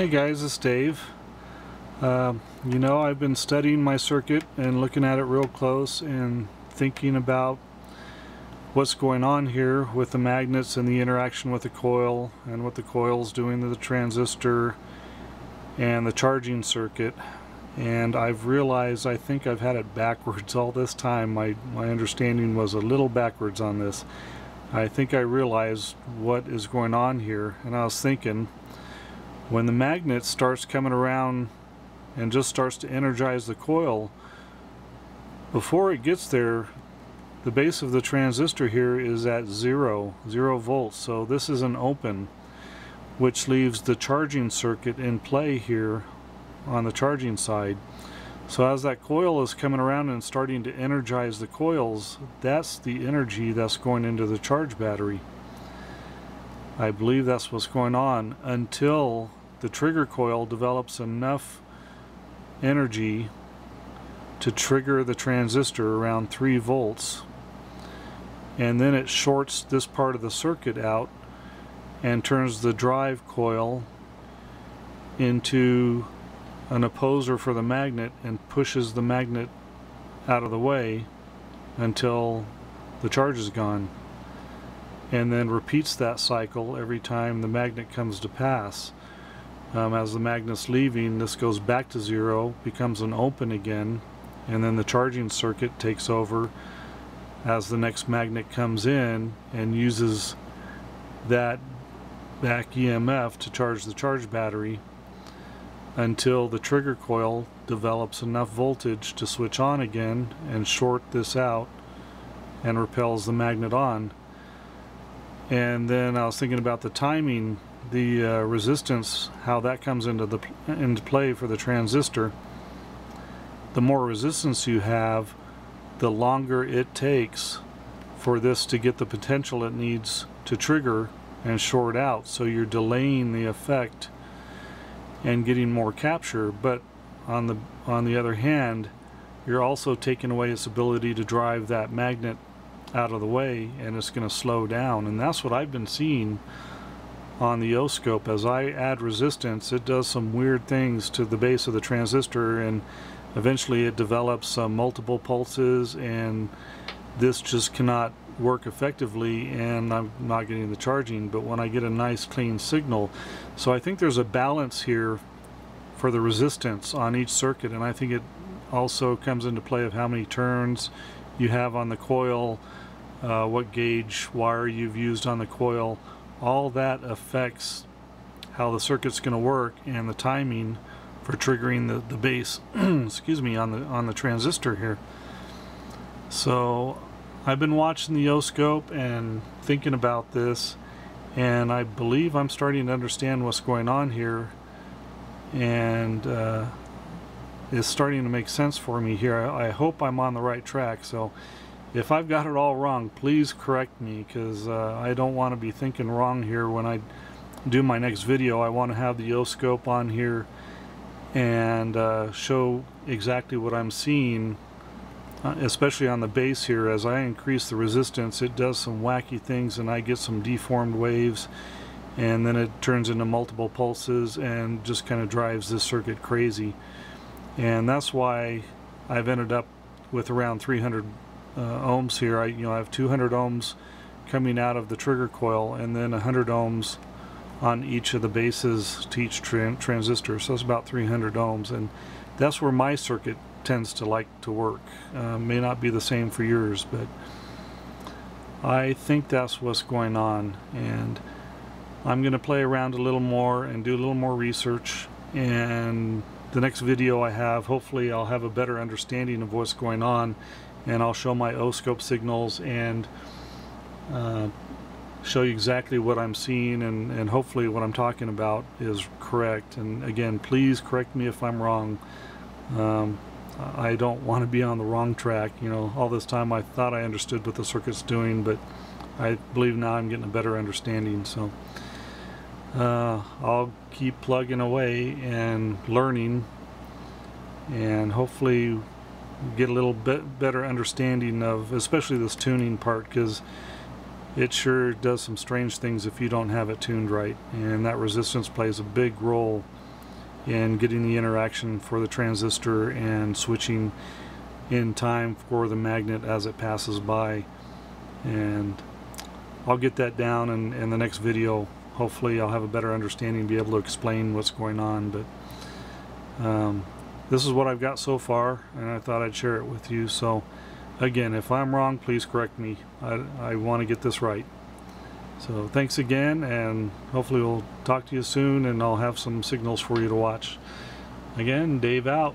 Hey guys, it's Dave. Uh, you know, I've been studying my circuit and looking at it real close and thinking about what's going on here with the magnets and the interaction with the coil and what the coil's doing to the transistor and the charging circuit. And I've realized I think I've had it backwards all this time. My my understanding was a little backwards on this. I think I realized what is going on here and I was thinking when the magnet starts coming around and just starts to energize the coil before it gets there the base of the transistor here is at zero zero volts. So this is an open which leaves the charging circuit in play here on the charging side. So as that coil is coming around and starting to energize the coils that's the energy that's going into the charge battery. I believe that's what's going on until the trigger coil develops enough energy to trigger the transistor around 3 volts and then it shorts this part of the circuit out and turns the drive coil into an opposer for the magnet and pushes the magnet out of the way until the charge is gone and then repeats that cycle every time the magnet comes to pass. Um, as the magnet's leaving this goes back to zero becomes an open again and then the charging circuit takes over as the next magnet comes in and uses that back EMF to charge the charge battery until the trigger coil develops enough voltage to switch on again and short this out and repels the magnet on. And then I was thinking about the timing the uh, resistance how that comes into the into play for the transistor the more resistance you have the longer it takes for this to get the potential it needs to trigger and short out. So you're delaying the effect and getting more capture. But on the on the other hand you're also taking away its ability to drive that magnet out of the way and it's going to slow down. And that's what I've been seeing on the oscope. As I add resistance it does some weird things to the base of the transistor and eventually it develops uh, multiple pulses and this just cannot work effectively and I'm not getting the charging. But when I get a nice clean signal so I think there's a balance here for the resistance on each circuit and I think it also comes into play of how many turns you have on the coil uh, what gauge wire you've used on the coil all that affects how the circuit's going to work and the timing for triggering the, the base excuse me on the on the transistor here. So I've been watching the oscope and thinking about this and I believe I'm starting to understand what's going on here and uh, it's starting to make sense for me here. I, I, hope I'm on the right track so if I've got it all wrong please correct me because uh, I don't want to be thinking wrong here. When I do my next video I want to have the oscope on here and uh, show exactly what I'm seeing uh, especially on the base here. As I increase the resistance it does some wacky things and I get some deformed waves and then it turns into multiple pulses and just kind of drives this circuit crazy. And that's why I've ended up with around 300 uh, ohms here I you know I have 200 ohms coming out of the trigger coil and then 100 ohms on each of the bases to each tra transistor so it's about 300 ohms and that's where my circuit tends to like to work. Uh, may not be the same for yours, but I think that's what's going on. And I'm going to play around a little more and do a little more research. And the next video I have, hopefully I'll have a better understanding of what's going on. And I'll show my oscope signals and uh, show you exactly what I'm seeing and, and hopefully what I'm talking about is correct. And again, please correct me if I'm wrong. Um, I don't want to be on the wrong track. You know, all this time I thought I understood what the circuit's doing, but I believe now I'm getting a better understanding. So uh, I'll keep plugging away and learning, and hopefully get a little bit better understanding of, especially this tuning part, because it sure does some strange things if you don't have it tuned right, and that resistance plays a big role in getting the interaction for the transistor and switching in time for the magnet as it passes by. And I'll get that down in, in the next video. Hopefully I'll have a better understanding be able to explain what's going on but um, this is what I've got so far and I thought I'd share it with you. So again if I'm wrong please correct me. I, I want to get this right. So thanks again and hopefully we'll talk to you soon and I'll have some signals for you to watch. Again Dave out